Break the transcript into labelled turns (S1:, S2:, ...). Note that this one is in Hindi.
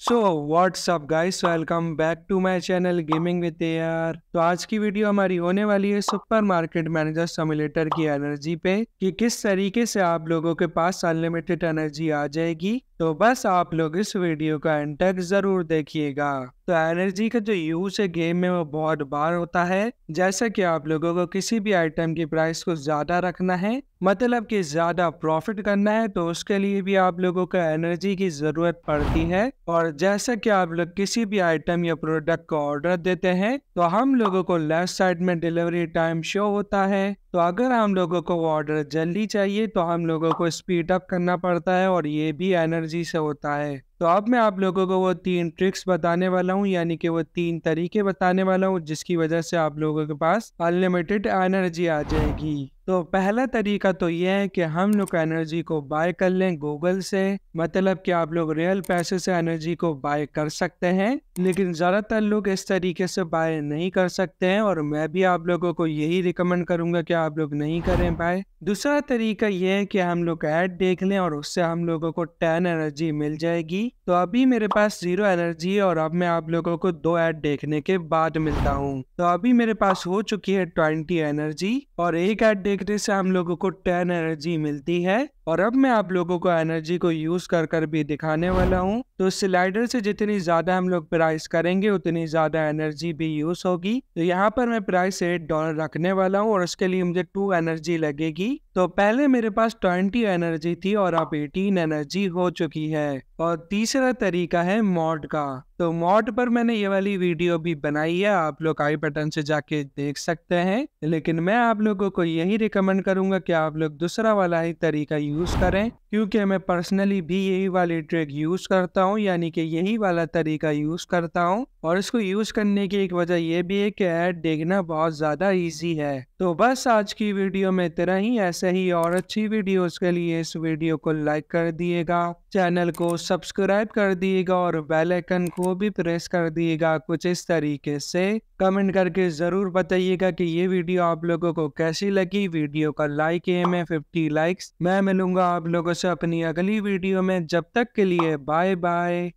S1: So what's up guys welcome back to my channel gaming with air तो आज की वीडियो हमारी होने वाली है सुपर मार्केट मैनेजर सिमुलेटर की एनर्जी पे, कि किस तरीके से आप लोगों के पास अनलिमिटेड एनर्जी आ जाएगी। तो बस आप लोग इस वीडियो का एंड तक ज़रूर देखिएगा। तो एनर्जी का जो यूज़ है गेम में वो बहुत बार होता है। जैसा कि आप लोगों को किसी भी आइटम की प्राइस को ज़्यादा रखना है मतलब कि ज़्यादा प्रॉफिट करना है तो उसके लिए भी आप लोगों को एनर्जी की ज़रूरत पड़ती है। और जैसा कि आप लोग किसी भी आइटम या प्रोडक्ट को ऑर्डर देते हैं तो हम लोगों को लेफ़्ट साइड में डिलीवरी टाइम शो होता है। तो अगर हम लोगों को ऑर्डर जल्दी चाहिए तो हम लोगों को स्पीड अप करना पड़ता है और ये भी एनर्जी से होता है। तो अब मैं आप लोगों को वो तीन ट्रिक्स बताने वाला हूँ, यानी कि वो तीन तरीके बताने वाला हूँ, जिसकी वजह से आप लोगों के पास अनलिमिटेड एनर्जी आ जाएगी। तो पहला तरीका तो ये है कि हम लोग एनर्जी को बाय कर लें गूगल से। मतलब कि आप लोग रियल पैसे से एनर्जी को बाय कर सकते हैं, लेकिन ज़्यादातर लोग इस तरीके से बाय नहीं कर सकते हैं और मैं भी आप लोगों को यही रिकमेंड करूँगा कि आप लोग नहीं करें बाय। दूसरा तरीका ये है कि हम लोग ऐड देख लें और उससे हम लोगों को टेन एनर्जी मिल जाएगी। तो अभी मेरे पास ज़ीरो एनर्जी है और अब मैं आप लोगों को दो ऐड देखने के बाद मिलता हूँ। तो अभी मेरे पास हो चुकी है ट्वेंटी एनर्जी और एक ऐड देखने से हम लोगों को टेन एनर्जी मिलती है। और अब मैं आप लोगों को एनर्जी को यूज़ कर कर भी दिखाने वाला हूँ। तो स्लाइडर से जितनी ज़्यादा हम लोग प्राइस करेंगे, उतनी ज़्यादा एनर्जी भी यूज़ होगी। तो यहाँ पर मैं प्राइस एट डॉलर रखने वाला हूँ और उसके लिए मुझे टू एनर्जी लगेगी। तो पहले मेरे पास ट्वेंटी एनर्जी थी और अब एटीन एनर्जी हो चुकी है। और तीसरा तरीका है मॉड का। तो मॉड पर मैंने ये वाली वीडियो भी बनाई है। आप लोग आई बटन से जाके देख सकते हैं। लेकिन मैं आप लोगों को यही रिकमेंड करूँगा कि आप लोग दूसरा वाला ही तरीका यूज़ करें, क्योंकि मैं पर्सनली भी यही वाली ट्रिक यूज़ करता हूँ, यानी कि यही वाला तरीका यूज़ करता हूँ। और इसको यूज़ करने की एक वजह यह भी है कि ऐड देखना बहुत ज़्यादा इजी है। तो बस आज की वीडियो में इतना ही। ऐसे ही और अच्छी वीडियोस के लिए इस वीडियो को लाइक कर दिएगा चैनल को सब्सक्राइब कर दिएगा और बेल आइकन को भी प्रेस कर दिएगा कुछ इस तरीके से। कमेंट करके ज़रूर बताइएगा कि ये वीडियो आप लोगों को कैसी लगी। वीडियो का लाइक एम है फिफ्टी लाइक्स मैं मिलूँगा आप लोगों से अपनी अगली वीडियो में। जब तक के लिए बाय बाय